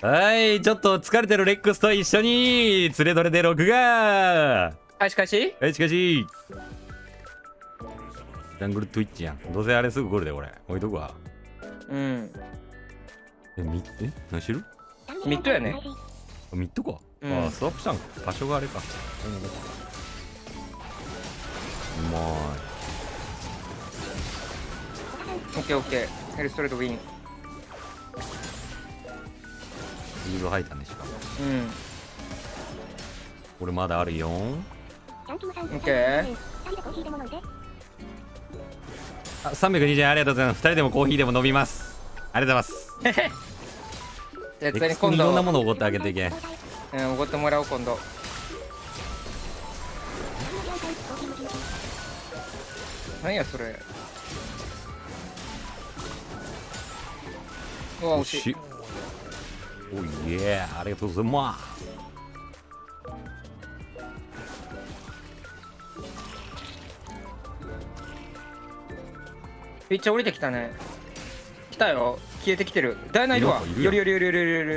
はいちょっと疲れてるレックスと一緒に連れどれで録画。開始開始？はいしかしジャングルトゥイッチやん。どうせあれすぐゴールで俺置いとくわ。うん。えミッえ何してるミッドやね。あミッドか、うん。あスワップしたんか。場所があれか。うまオッケーオッケー。ヘルストレートウィンいリール吐いたねしかもうん。俺まだあるよ。んオッケー。あ320円。ありがとうございます。2人でもコーヒーでも飲みます。ありがとうございます。じゃあエクスに次に今度いろんなものをおごってあげていけ。うんおごってもらおう今度。何やそれ。うわ惜しいおいえありがとうございますめっちゃ降りてきたね来たよ消えてきてるダイナいるわよりよりよりよりよりより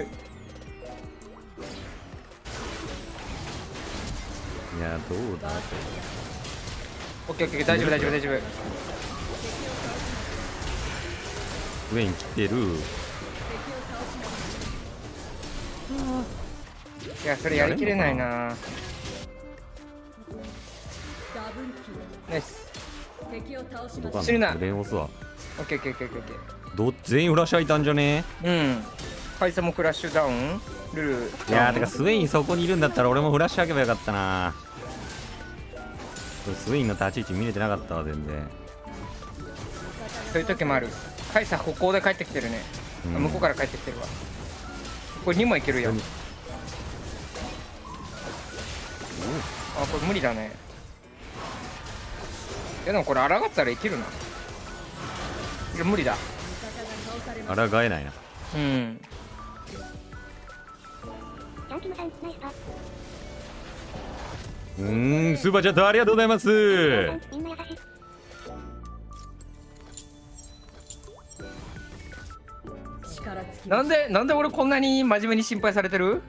いやどうだオッケーオッケー大丈夫大丈夫大丈夫上に来てるいやそれやりきれないな。ナイス。敵を倒しまどかん死ぬなレン押すわ。オッケーオッケーオッケーオッケーど全員フラッシュ開いたんじゃね？うん。カイサもクラッシュダウン？ルル。いやーてかスウェインそこにいるんだったら俺もフラッシュ開けばよかったな。スウェインの立ち位置見れてなかったわ全然。そういう時もある。カイサ歩行で帰ってきてるね、あうん。向こうから帰ってきてるわ。これ2もいけるやんあこれ無理だね。いやでもこれ抗ったら生きるな。いや無理だ。あ抗えないな。うん。うーんスーパーチャットありがとうございます。力尽きなんでなんで俺こんなに真面目に心配されてる？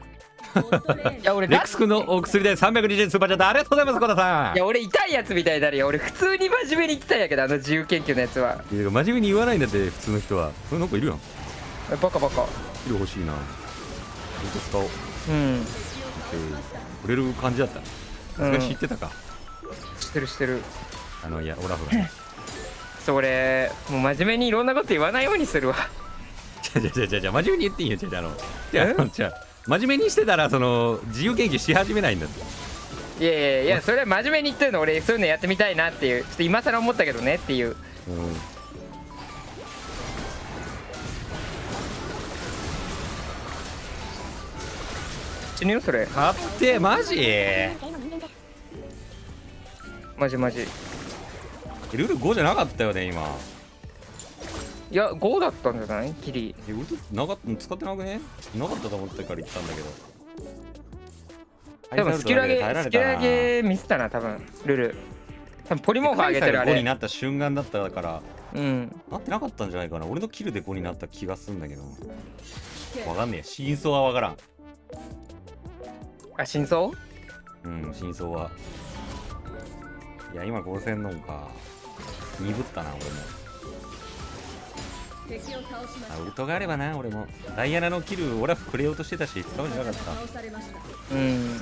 いや俺だレックス君のお薬で320円スーパーチャットありがとうございますコタさん。いや俺痛いやつみたいになるよ。俺普通に真面目に言ってたんやけどあの自由研究のやつは。いや真面目に言わないんだって普通の人は。それなんかいるやん。えバカバカ。色欲しいな。ちょっと。使おううんくれる感じだった。さすがに知ってたか、知ってる知ってる。あのいやオラフがね。それもう真面目にいろんなこと言わないようにするわ。じゃじゃじゃじゃじゃ真面目に言っていいよじゃじゃあの。じゃああのじゃあ真面目にしてたらその自由研究し始めないんだって。いやいやいやそれは真面目に言ってるの俺そういうのやってみたいなっていうちょっと今更思ったけどねっていう。うん死ぬよそれ。買ってマジ？マジマジ。ルール5じゃなかったよね今いや5だったんじゃない？キリえ俺なかった使ってなくね？なかったと思ってから言ったんだけど。多分スキル上げスキル上げミスったな多分ルル。多分ポリモーファー上げてるあ5にれなった瞬間だったからうん。なってなかったんじゃないかな。俺のキルで5になった気がするんだけど。わかんねえ真相はわからん。あ真相？うん真相は。いや今5000のんか。鈍ったな俺もあウルトがあればな俺も。ダイアナのキルオラフくれようとしてたし使うんじゃなかった。うん。なん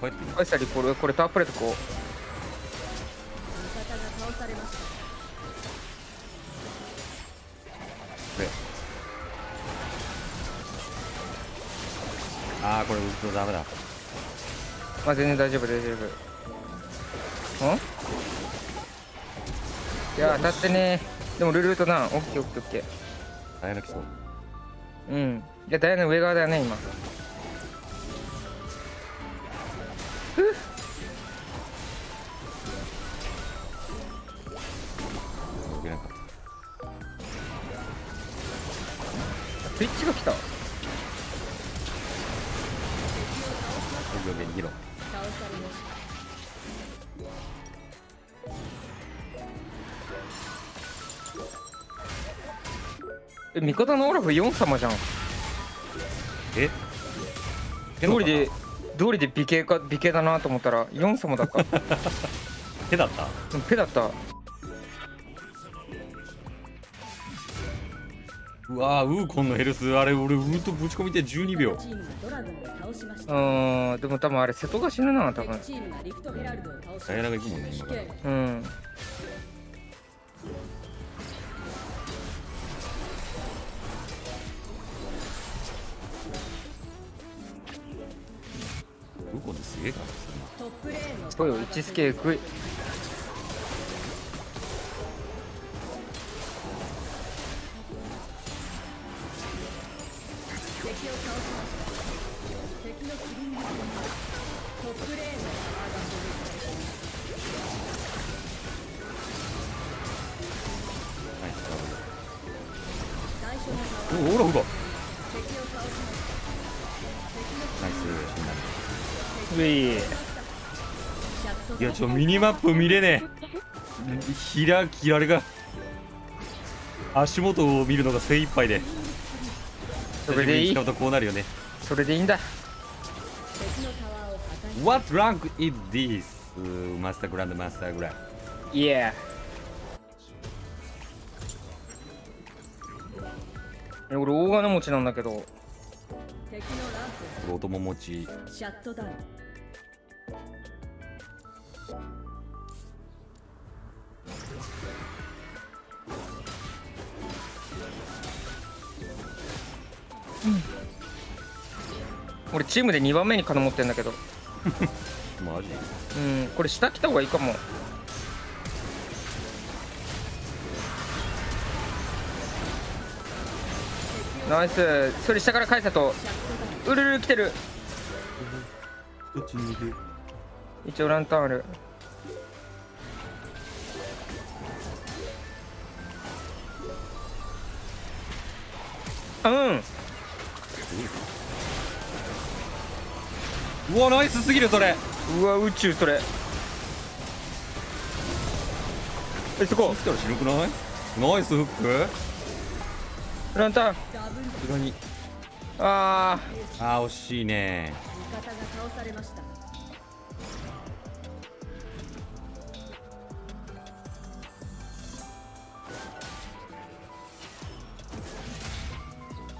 か帰ってみカイサリこれこれタープレートこう。味方が倒されました。でああこれウルトダメだ。まあ全然大丈夫大丈夫。ん？いや当たってねでもルルートなオッケーオッケーオッケー。ダイアナ来そううん。いやダイヤの上側だよね今。動けなかった。スイッチが来たえ味方のオラフ4様じゃん。え？通りで通りで美形か美形だなと思ったら4様だった。手だった？うんペだった。うわーウーコンのヘルスあれ俺ウーとぶち込みて12秒。うーんでも多分あれ瀬戸が死ぬな多分。ダイアナが行くもんね今から。うんウコンすげえからトップレーンのそうよ1スケ食いうい。シャットいやちょミニマップ見れねえ。開きあれが足元を見るのが精一杯で。それでいい。こうなるよね。それでいいんだ。What rank is this? マスターグランドマスターグランイエー俺大金持ちなんだけど。敵のランこれお供持ち。プシャットダウン俺チームで2番目に金持ってんだけど。マジ？うん。これ下来た方がいいかも。ナイス。それ下から返せと。うるる来てる。どっちにいる一応ランタンある。うん。うわナイスすぎるそれ。うわ宇宙それ。えそこ。来たら死ぬくない？ナイスフック。ランタン。後ろに。ああー惜しいね。味方が倒されました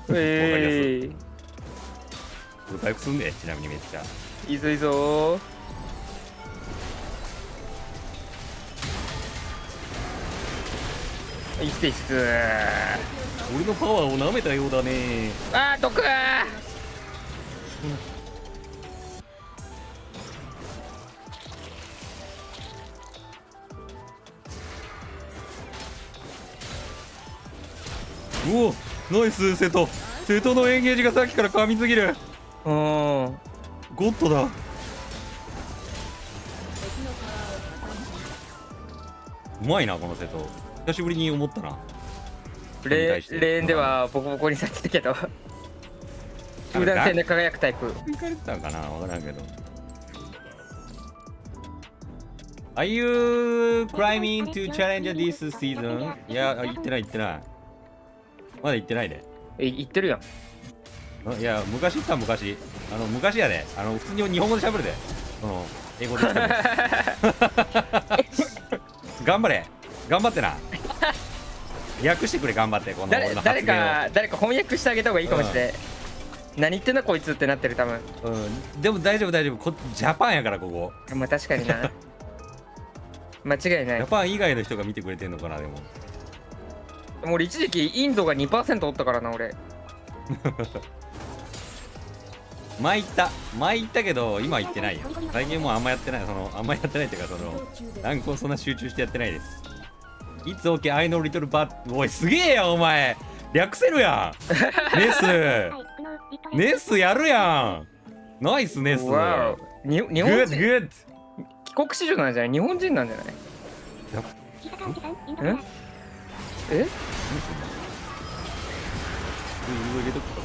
ーえー、これ回復すんでちなみにめっちゃ。いいぞいいぞ。いいっすいいっす。俺のパワーを舐めたようだね。あー毒。うおナイス瀬戸瀬戸のエンゲージがさっきから噛みすぎる。うん。ゴッドだ。うまいなこの瀬戸。久しぶりに思ったな。レレーンではボコボコにされてるけど。集団戦で輝くタイプ。行かれてたんかなわからんけど。Are you climbing to challenge this season? いや、あ行ってない行ってない。まだ行ってないで。え言ってるやんあいや、昔行った昔。あの、昔やで。あの、普通に日本語で喋るで。その、英語で。頑張れ。頑張ってな。訳してくれ、頑張って。この誰俺の誰を。か誰か翻訳してあげた方がいいかもしれない、何言ってんだこいつってなってる多分うん、でも大丈夫大丈夫こジャパンやからここまあ確かにな 間違いジないャパン以外の人が見てくれてんのかなでも俺一時期インドが2%おったからな俺。前行った。前行ったけど今行ってないよ。最近もうあんまやってない。そのあんまやってないっていうかそのランクをそんな集中してやってないです。It's okay I know little but おいすげえやんお前。略せるやん。ネス。ネスやるやん。ナイスネス。グわおに日ッ本人？グッ帰国子女なんじゃない？日本人なんじゃない？んえ？入れとくか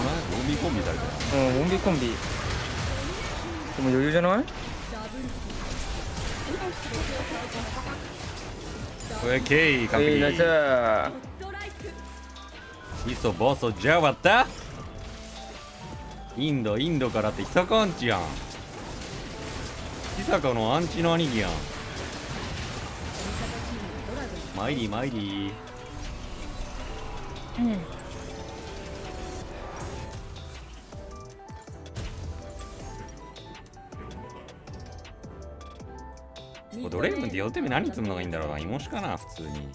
お前ロンビーコンビされたようんモンビコンビでも余裕じゃない？オッケー完えー、ナイソボソジャワタインドインドからって久かアンチやん。久かのアンチの兄貴やんムドラゴンマイリーマイリーこれドレームって予定目何積むのがいいんだろうなイモシかな普通に.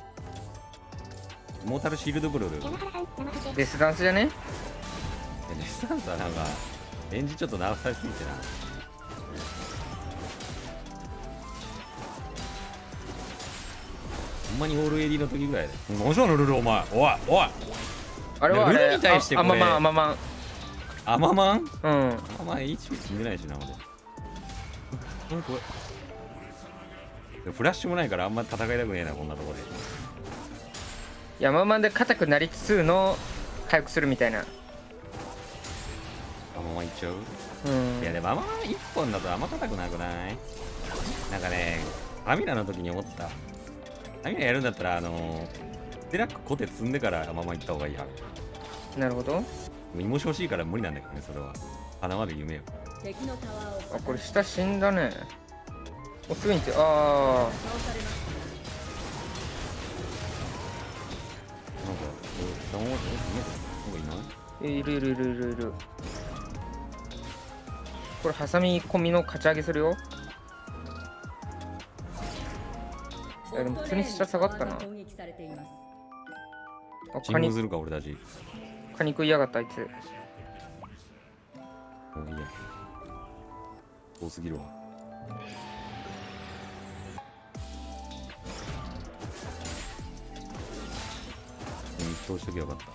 モータルシールドブルルデスダンスじゃねレスタンスはなんかレンジちょっと長されすぎてなほんまにオール AD の時ぐらいで。何しろのルルお前。おいおい。あれはルルに対してこれ。ああままあままアママンうん。アママン HP 積んでないしな俺。何これ。フラッシュもないからあんま戦いたくねえなこんなとこで。山マンで硬くなりつつの回復するみたいな。アママンいっちゃう？うん。いやでもアママン1本だとあんま硬くなくない？なんかねアミラの時に思ったアミラやるんだったらあのデラックコテ積んでからアママン行った方がいいやなるほど。イモシ欲しいから無理なんだけどねそれは。花まで夢よ。あこれ下死んだね。おすぐにつあ倒されましなんかこうダウンワードなんかいない？あいるいるいるいるいる。これハサミ込みの勝ち上げするよいやでも普通に下下がったな。あカニ。するか俺たち。カニ食いやがったあいつ。もういいや。多すぎるわ。一投しときゃよかった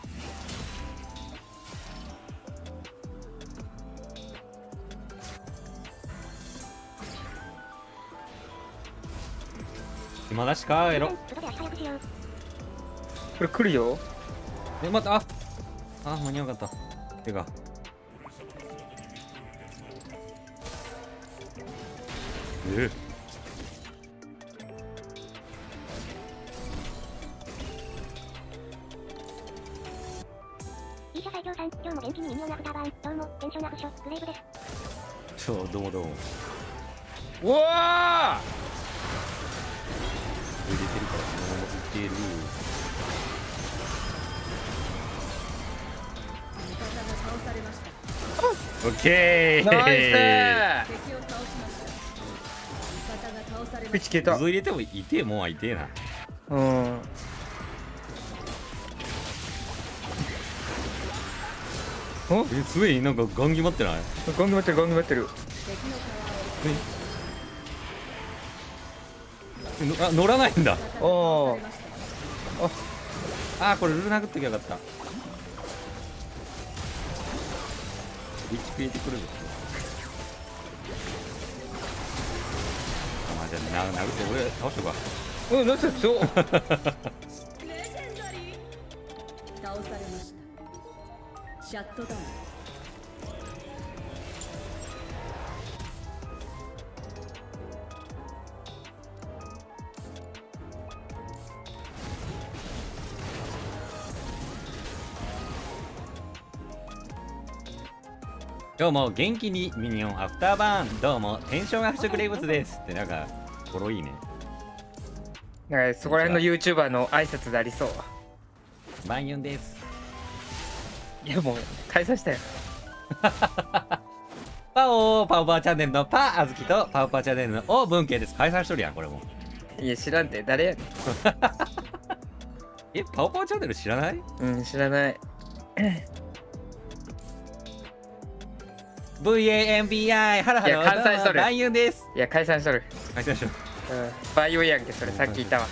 暇だし帰ろこれ来るよ。え待ったああ間に合わなかった。てか。えイーシャ最強さん、今日も元気にミニオンアフターバーン、どうも、テンションアフショ、グレーブです。そうどうもどうも。うわオッケーーナイス。敵を倒しました味方が倒されまし口消えた。水入れても痛えもんは痛えな。うん。おえすごいなんかガン決まってない？ゴング待ってるゴング待ってる。あ乗らないんだ。味方が倒されましたあーこれルル殴っときゃよかったリッチクくるぞあまあじゃあな殴って俺倒しとくわ。うんナイスそうレジェンダリー倒されました。シャットダウン今日も元気にミニオンアフターバーン。どうもテンションアップグレイブスです。ってなんかフォローいいね。なんかそこら辺の YouTuber の挨拶でありそう。バンです。いやもう開催したよ。パオーパオパーチャンネルのパーあずきとパオパーチャンネルのオー文系です。開催しとるやんこれも。いや知らんて誰やね えパオパーチャンネル知らない？んうん知らない VAMBI ハラハラ関西しとる。バンユンです。いや解散しとる。開催しよう。うんバイオやんけそれさっき言ったわ。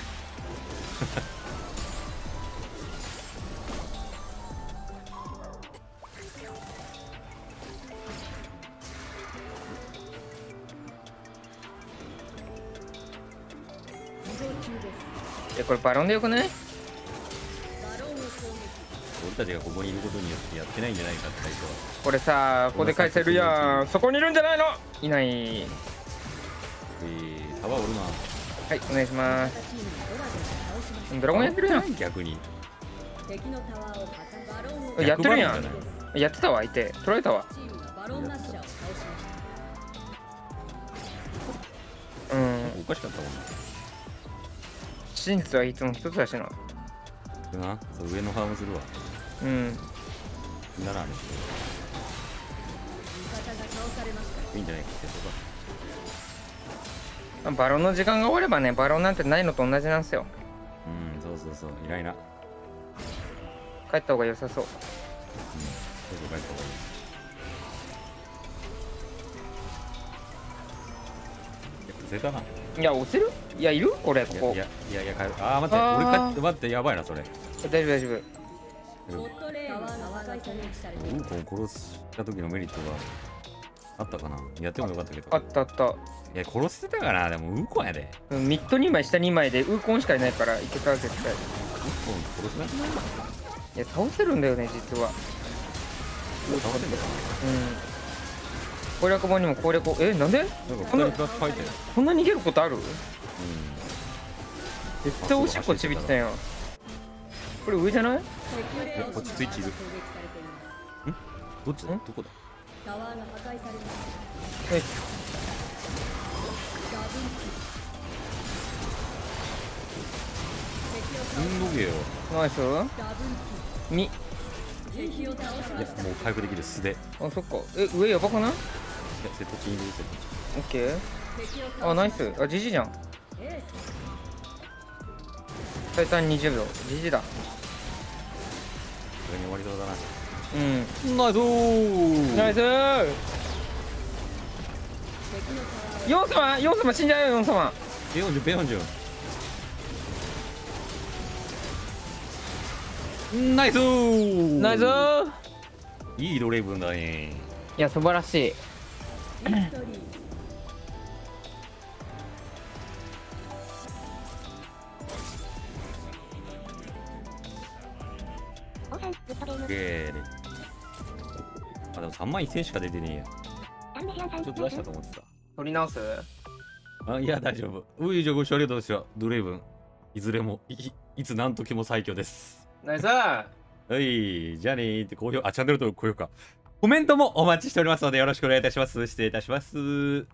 いやこれバロンでよくない？俺たちがここにいることによってやってないんじゃないかって最初はこれさここで返せるやん。そこにいるんじゃないの？いない。えー、おるな。はいお願いします。ドラゴンやってるやん。逆に。やってるやん。やってたわ相手。取られたわ。うん。おかしかったもんね。真実はいつも一つだしな。な上のファームするわうん。ならあれ味方が倒されましたいいん。じゃないかってバロンの時間が終わればねバロンなんてないのと同じなんですよ。うんそうそうそう。いないなうん。帰った方が良さそう。そうそう帰った方がいいいや落ちるいやいる俺ここいやいやいや帰るあー待って俺帰って待ってやばいなそれ大丈夫大丈夫ホットレーンのタワーが攻撃されていウますーコを殺した時のメリットがあったかな。やってもよかったけど。あったあった。いや殺してたかなでもウーコンやで。うんミッド2枚下2枚でウーコンしかいないからいけた絶対ウーコン殺せなくない。いや倒せるんだよね実は。倒せんのかうん。攻略本にも攻略本。えなんで？ななんか2人プラス書いてる。こんな逃げることある？う絶対おしっこちびってたやんこれ上じゃない？こっちスイッチいるんどっち？だんどこだ？タワーが破壊されましたえ？ダブルキル敵を。倒うんどけよナイス。ダブルみ。キル敵を倒しいやもう回復できる素で。いやあそっか。え上やばくない？瀬戸チにいる瀬戸チオッケー。あナイス。あジジじゃんエ最短20秒。ジジだ。これに終わりそうだな。うん。ナイス。ーナイス。ー様ヨン様死んじゃうよヨン様。ペヨンジュンペヨンジュ。ンナイス。ーナイス。ーいいドレイブンだね。いや素晴らしい3万1000しか出てねえや。ちょっと出したと思って取り直す？たあいや大丈夫。ういじゃご視聴ありがとうございましたドレイブンいずれもいいつ何時も最強です。ナイス。ーはいじゃあねーって高評。あチャンネル登録高評価。コメントもお待ちしておりますのでよろしくお願いいたします。失礼いたします